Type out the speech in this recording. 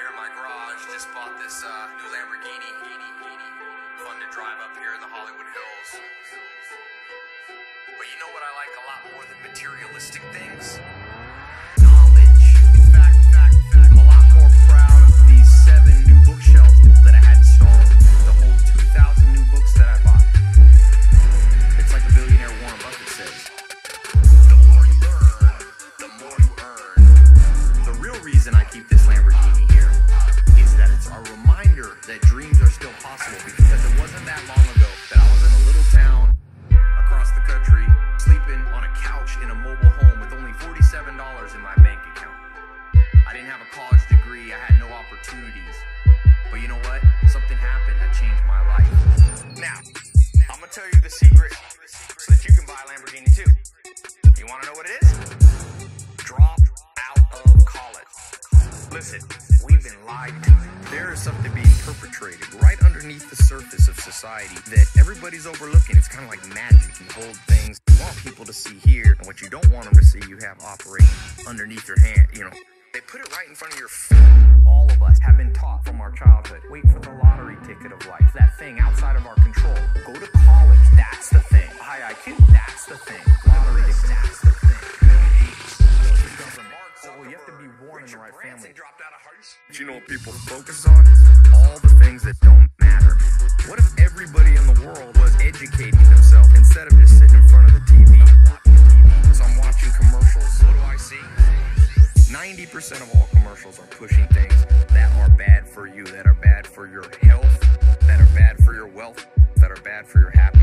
Here in my garage, just bought this uh, new Lamborghini. Fun to drive up here in the Hollywood Hills. But you know what I like a lot more than materialistic things? That dreams are still possible because it wasn't that long ago that I was in a little town across the country sleeping on a couch in a mobile home with only $47 in my bank account. I didn't have a college degree, I had no opportunities. But you know what? Something happened that changed my life. Now, I'm gonna tell you the secret so that you can buy a Lamborghini too. You wanna know what it is? Drop out of college. Listen, we've been lied to. There is something being perpetrated right underneath the surface of society that everybody's overlooking. It's kind of like magic. You hold things you want people to see here, and what you don't want them to see, you have operating underneath your hand. You know, they put it right in front of your face. All of us have been taught from our childhood wait for the lottery ticket of life, that thing outside of our control. Go to college, that's the thing. High IQ, that's the thing. Lottery ticket, that's the thing. Oh, you have to be born in the right family. You know what people focus on? All the things that don't matter. What if everybody in the world was educating themselves instead of just sitting in front of the TV? So I'm watching commercials. What do I see? 90% of all commercials are pushing things that are bad for you, that are bad for your health, that are bad for your wealth, that are bad for your happiness.